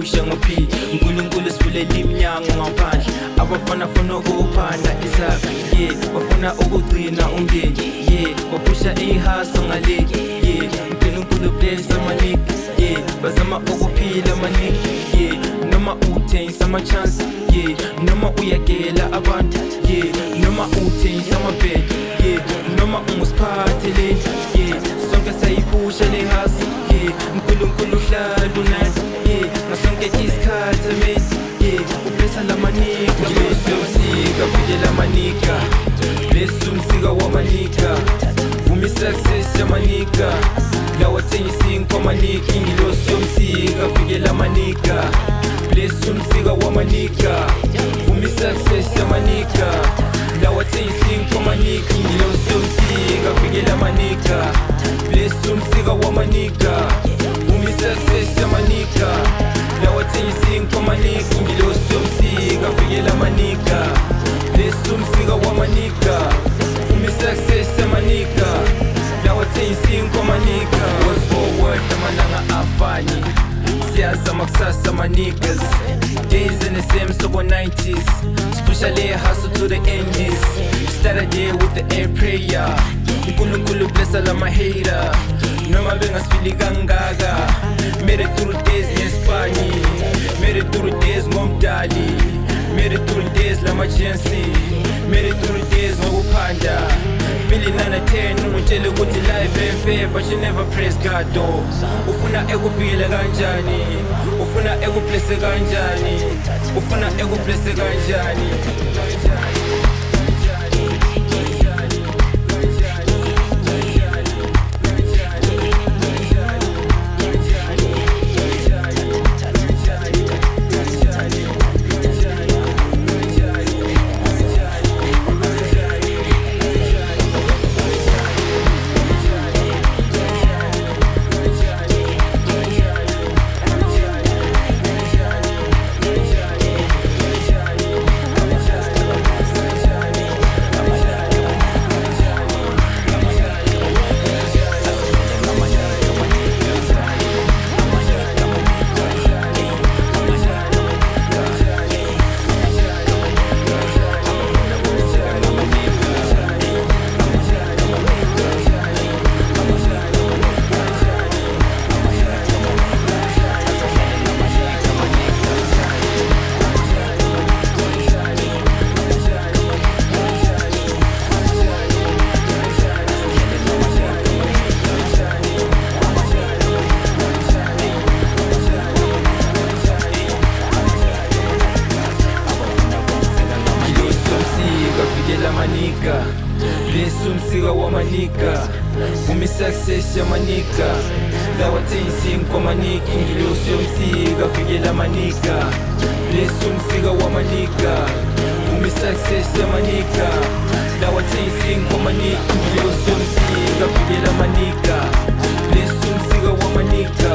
siyiphusha ngophi? Unkulunkulu sivulela iminyango ngaphandle. Abafana funa ukuphanda izakha ye bafuna ukugcina umndeni ye baphusha ihaso ngale ye unkulunkulu bless amanika ye bazama ukuphila manika ye noma uthengisa amachance ye noma uyagela abantu ye noma uthengisa amabhedi ye noma ungusiphathele ye sonke sayiphusha le hasi ye unkulunkulu uhlala lawathengisa inkomanika ingilosi yomsika vikela manika. Bless umsika wamanika. Vuma i-success yamanika. Lawathengisa inkomanika ingilosi yomsika vikela manika. Bless umsika wamanika. Vuma i-success yamanika. Lawathengisa inkomanika ingilosi yomsika vikela manika. Bless umsika wamanika. Vuma i-success yamanika. Lawathengisa inkomanika siyazama kusasa manigas. Days in the same sobo 90s especially hustle to the endis started there with the air prayer. Unkulunkulu blessa lama-hater noma bengasifili kangaka made it through days ngesipani made it through days ngomdali made it through days lama-chancy made it through days ngokuphanda Feeling on a 10 ungitshele ukuthi life efe but you never praise God though. Ufuna ekufile kanjani? Ufuna ekublesse kanjani? Ufuna ekublesse kanjani manika. Linsumsira wa manika. Mumisaksesia manika. Zawatsinsinkwa manika. Ngiliusiomsiyika fikela manika. Linsumsira wa manika. Mumisaksesia manika. Zawatsinsinkwa manika. Ngiliusiomsiyika fikela manika. Linsumsira wa manika.